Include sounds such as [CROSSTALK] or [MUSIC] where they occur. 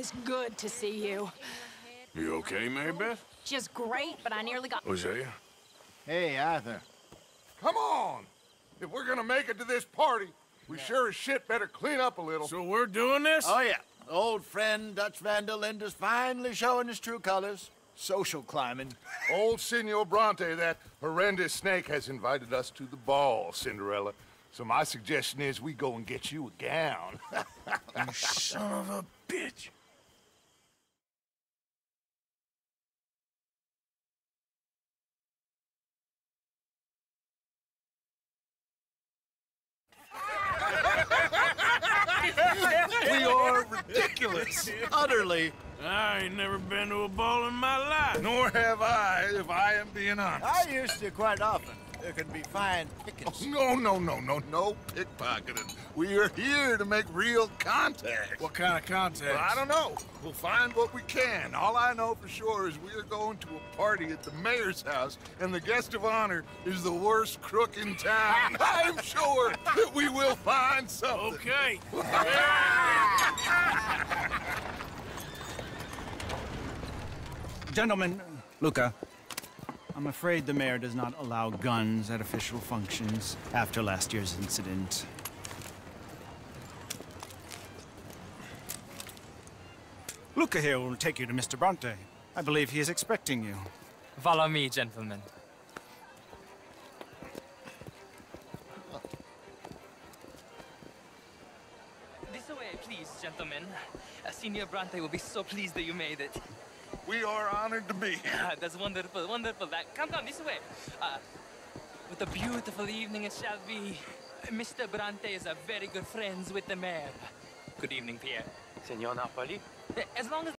is good to see you. You okay, Mary-Beth? Just great, but I nearly got... Hosea? Hey, Arthur. Come on! If we're gonna make it to this party, we sure as shit better clean up a little. So we're doing this? Oh, yeah. Old friend Dutch Van der Linde's finally showing his true colors. Social climbing. Old Senor Bronte, that horrendous snake, has invited us to the ball, Cinderella. So my suggestion is we go and get you a gown. you son of a bitch. we are ridiculous. [LAUGHS] Utterly. I ain't never been to a ball in my life. Nor have I, if I am being honest. I used to quite often. There can be fine pickings. [LAUGHS] No, no, no, no, no pickpocketing. We are here to make real contact. What kind of contact? Well, I don't know. We'll find what we can. All I know for sure is we are going to a party at the mayor's house, and the guest of honor is the worst crook in town. [LAUGHS] I'm sure that we will find something. Okay. Gentlemen, Luca, I'm afraid the mayor does not allow guns at official functions after last year's incident. Luca here will take you to Mr. Bronte. I believe he is expecting you. Follow me, gentlemen. This way, please, gentlemen. Uh, Senior Bronte will be so pleased that you made it. We are honored to be here. That's wonderful, wonderful. That, come, come, this way. Uh, what a beautiful evening it shall be. Mr. Bronte is a very good friends with the mayor. Good evening, Pierre. Senor Napoli? As long as